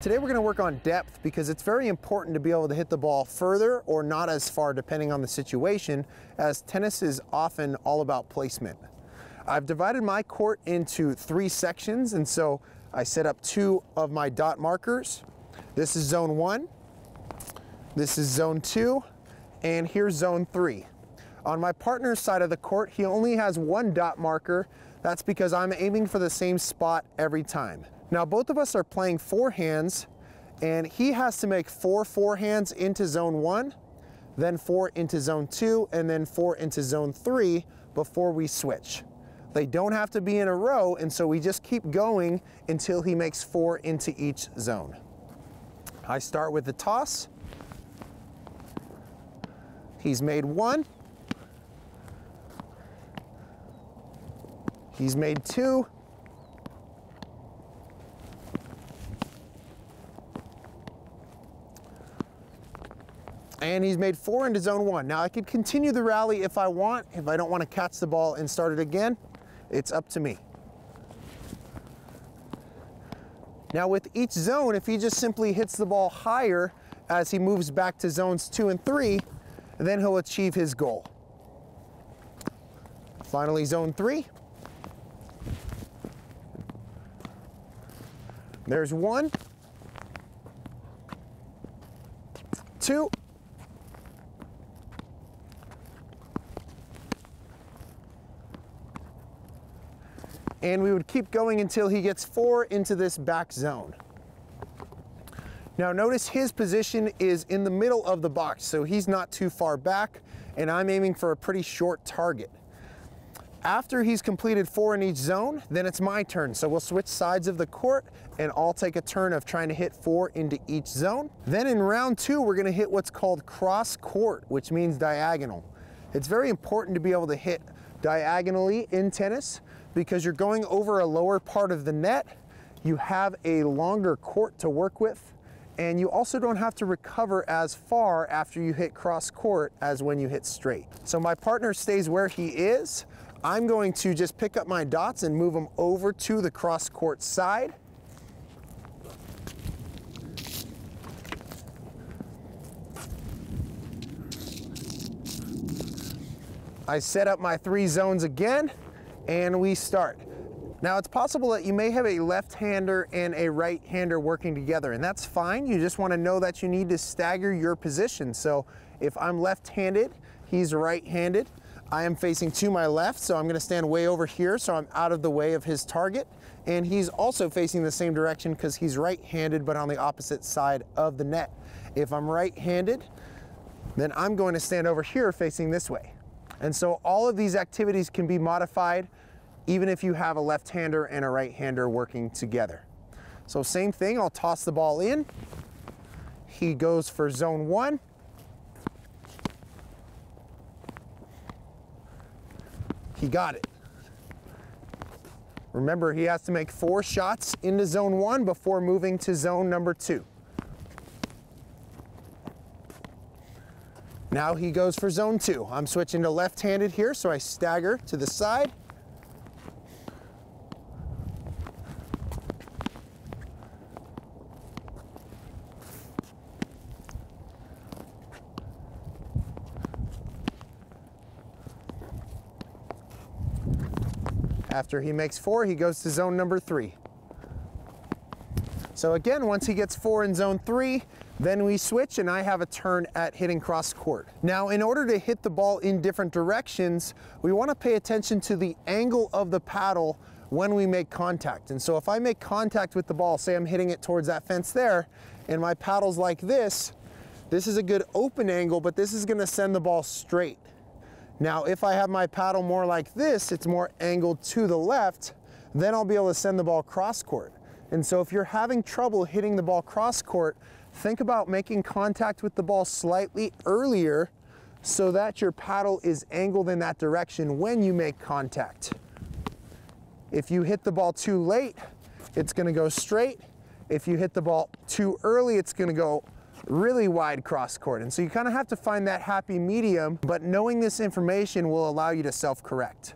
Today we're going to work on depth because it's very important to be able to hit the ball further or not as far depending on the situation as tennis is often all about placement. I've divided my court into three sections and so I set up two of my dot markers. This is zone one, this is zone two, and here's zone three. On my partner's side of the court, he only has one dot marker. That's because I'm aiming for the same spot every time. Now both of us are playing forehands and he has to make four forehands into zone one, then four into zone two, and then four into zone three before we switch. They don't have to be in a row, and so we just keep going until he makes four into each zone. I start with the toss. He's made one. He's made two. And he's made four into zone one. Now I could continue the rally if I want. If I don't want to catch the ball and start it again, it's up to me. Now with each zone, if he just simply hits the ball higher as he moves back to zones two and three, then he'll achieve his goal. Finally, zone three. There's one, two, and we would keep going until he gets four into this back zone. Now notice his position is in the middle of the box, so he's not too far back, and I'm aiming for a pretty short target. After he's completed four in each zone, then it's my turn. So we'll switch sides of the court and I'll take a turn of trying to hit four into each zone. Then in round two, we're gonna hit what's called cross court, which means diagonal. It's very important to be able to hit diagonally in tennis because you're going over a lower part of the net, you have a longer court to work with, and you also don't have to recover as far after you hit cross court as when you hit straight. So my partner stays where he is. I'm going to just pick up my dots and move them over to the cross court side. I set up my three zones again and we start. Now it's possible that you may have a left-hander and a right-hander working together and that's fine. You just wanna know that you need to stagger your position. So if I'm left-handed, he's right-handed. I am facing to my left, so I'm gonna stand way over here so I'm out of the way of his target. And he's also facing the same direction because he's right-handed but on the opposite side of the net. If I'm right-handed, then I'm going to stand over here facing this way. And so all of these activities can be modified even if you have a left-hander and a right-hander working together. So same thing, I'll toss the ball in. He goes for zone one. He got it. Remember, he has to make four shots into zone one before moving to zone number two. Now he goes for zone two. I'm switching to left-handed here, so I stagger to the side. After he makes four, he goes to zone number three. So again, once he gets four in zone three, then we switch and I have a turn at hitting cross court. Now, in order to hit the ball in different directions, we wanna pay attention to the angle of the paddle when we make contact. And so if I make contact with the ball, say I'm hitting it towards that fence there, and my paddle's like this, this is a good open angle, but this is gonna send the ball straight. Now, if I have my paddle more like this, it's more angled to the left, then I'll be able to send the ball cross court. And so if you're having trouble hitting the ball cross court, think about making contact with the ball slightly earlier so that your paddle is angled in that direction when you make contact. If you hit the ball too late, it's gonna go straight. If you hit the ball too early, it's gonna go really wide cross court. And so you kind of have to find that happy medium, but knowing this information will allow you to self-correct.